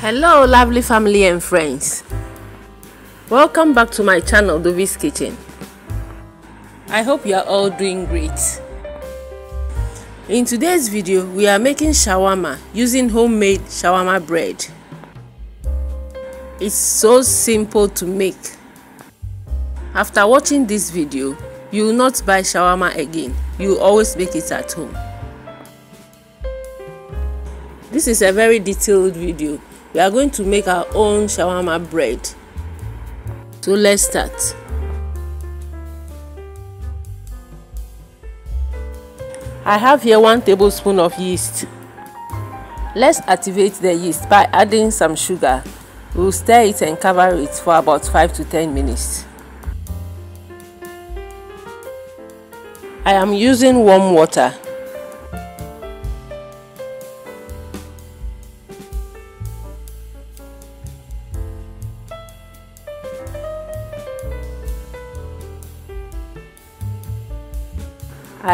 hello lovely family and friends. Welcome back to my channel Dovee's kitchen. I hope you are all doing great. In today's video we are making shawarma using homemade shawarma bread. It's so simple to make. After watching this video you will not buy shawarma again. You will always make it at home. This is a very detailed video we are going to make our own shawarma bread. So let's start. I have here one tablespoon of yeast. Let's activate the yeast by adding some sugar. We'll stir it and cover it for about 5 to 10 minutes. I am using warm water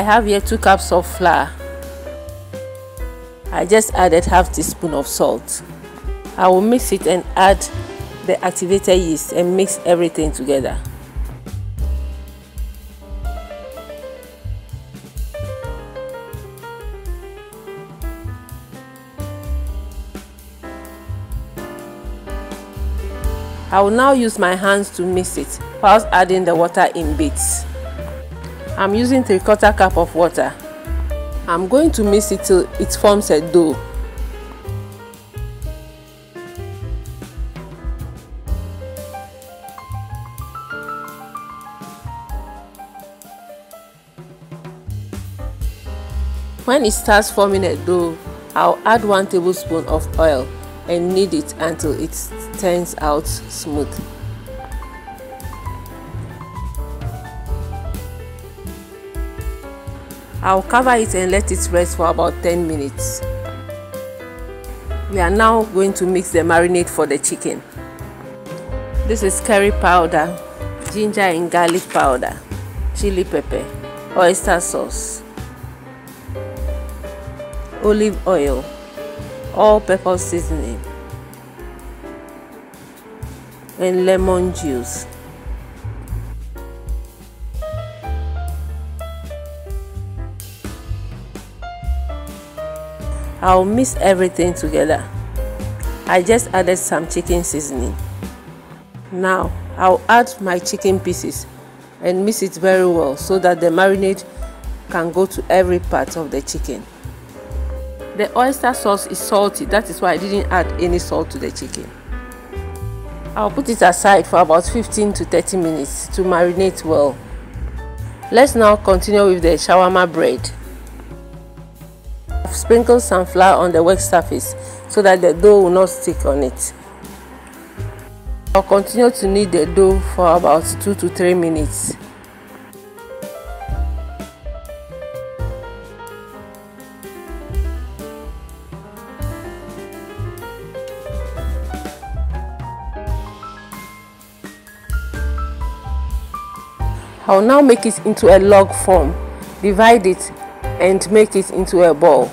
I have here 2 cups of flour. I just added half teaspoon of salt. I will mix it and add the activated yeast and mix everything together. I will now use my hands to mix it whilst adding the water in bits. I'm using 3 quarter cup of water. I'm going to mix it till it forms a dough. When it starts forming a dough, I'll add 1 tablespoon of oil and knead it until it turns out smooth. I'll cover it and let it rest for about 10 minutes. We are now going to mix the marinade for the chicken. This is curry powder, ginger and garlic powder, chili pepper, oyster sauce, olive oil, all-purpose seasoning, and lemon juice. I'll mix everything together. I just added some chicken seasoning. Now I'll add my chicken pieces and mix it very well so that the marinade can go to every part of the chicken. The oyster sauce is salty, that is why I didn't add any salt to the chicken. I'll put it aside for about 15 to 30 minutes to marinate well. Let's now continue with the shawarma bread. Sprinkle some flour on the work surface so that the dough will not stick on it. I'll continue to knead the dough for about 2 to 3 minutes. I'll now make it into a log form. Divide it and make it into a ball.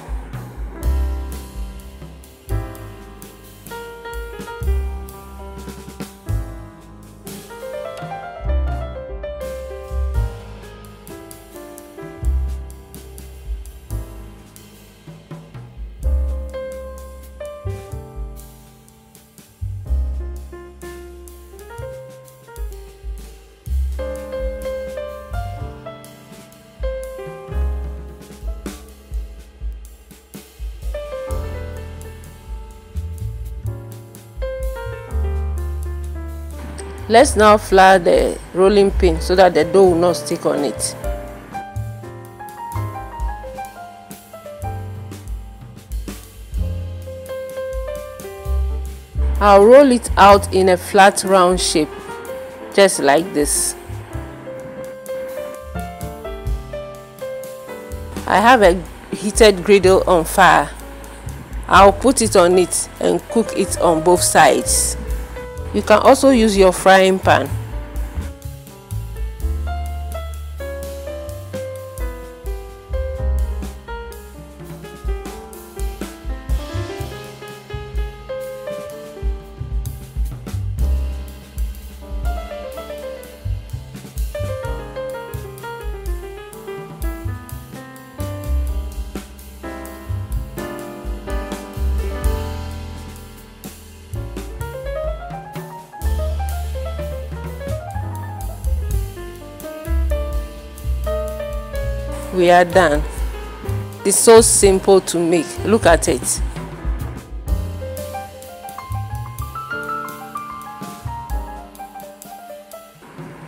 Let's now flour the rolling pin so that the dough will not stick on it. I'll roll it out in a flat round shape just like this. I have a heated griddle on fire. I'll put it on it and cook it on both sides. You can also use your frying pan. We are done. It's so simple to make. Look at it.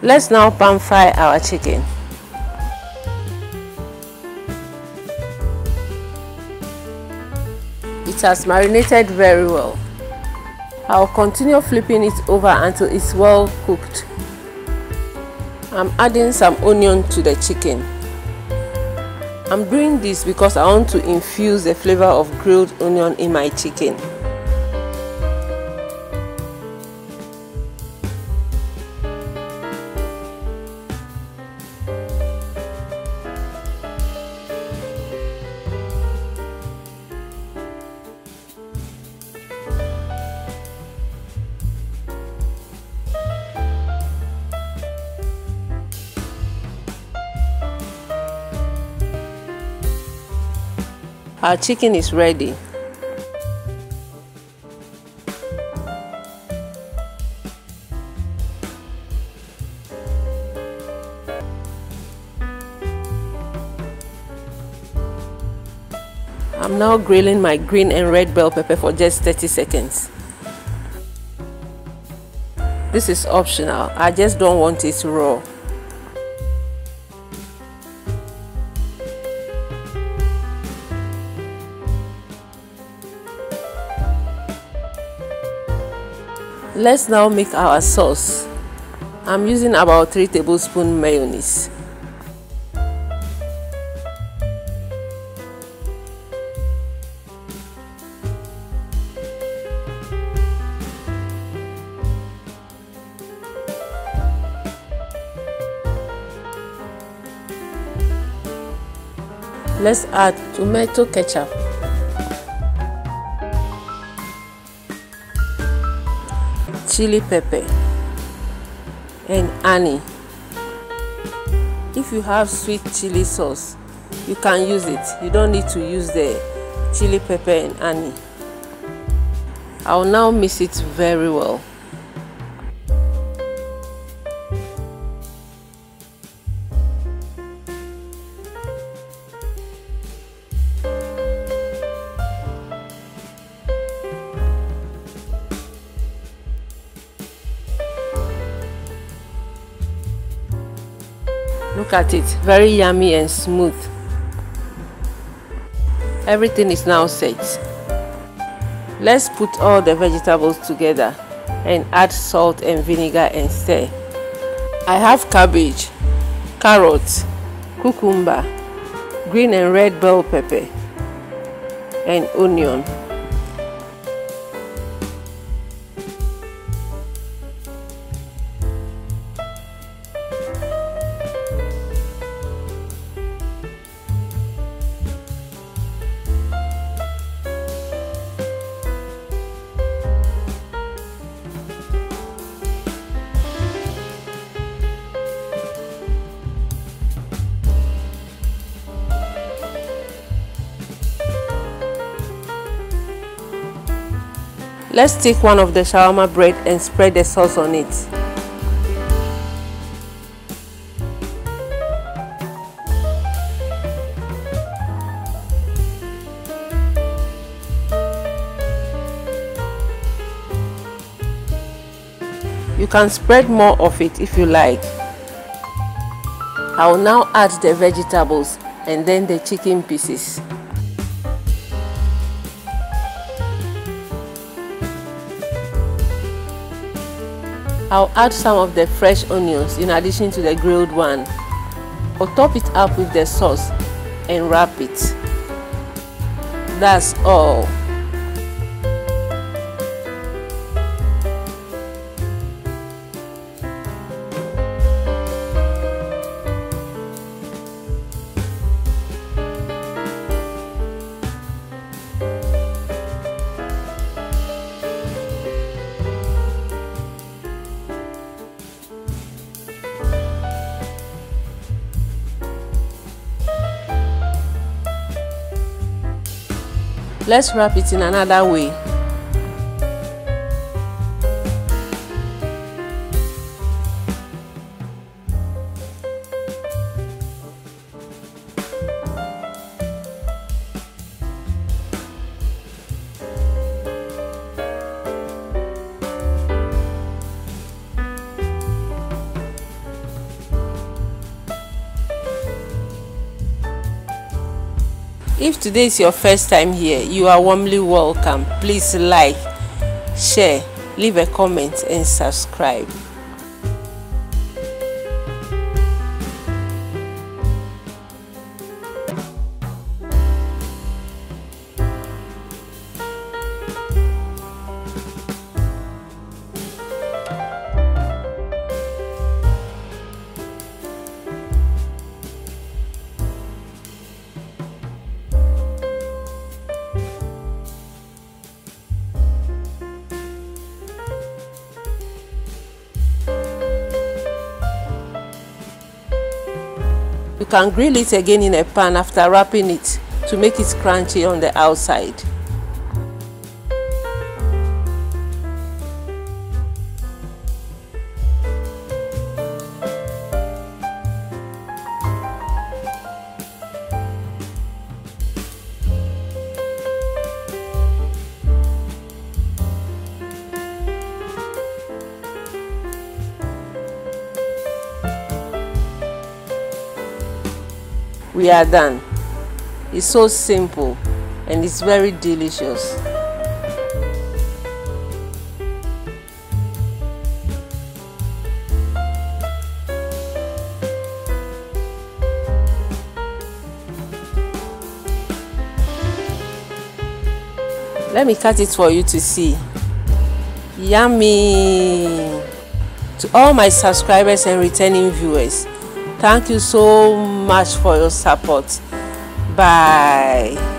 Let's now pan fry our chicken. It has marinated very well. I'll continue flipping it over until it's well cooked. I'm adding some onion to the chicken I'm doing this because I want to infuse the flavor of grilled onion in my chicken. Our chicken is ready. I'm now grilling my green and red bell pepper for just 30 seconds. This is optional, I just don't want it to raw. Let's now make our sauce. I'm using about 3 tablespoons mayonnaise. Let's add tomato ketchup. Chili pepper and honey. If you have sweet chili sauce you can use it. You don't need to use the chili pepper and honey. I'll now mix it very well Look at it, very yummy and smooth. Everything is now set. Let's put all the vegetables together and add salt and vinegar and stir. I have cabbage, carrots, cucumber, green and red bell pepper, and onion. Let's take one of the shawarma bread and spread the sauce on it. You can spread more of it if you like. I will now add the vegetables and then the chicken pieces. I'll add some of the fresh onions in addition to the grilled one. I'll top it up with the sauce and wrap it. That's all. Let's wrap it in another way. If today is your first time here you are warmly welcome. Please like share leave a comment and subscribe You can grill it again in a pan after wrapping it to make it crunchy on the outside. We are done. It's so simple and it's very delicious. Let me cut it for you to see. Yummy. To all my subscribers and returning viewers Thank you so much for your support. Bye.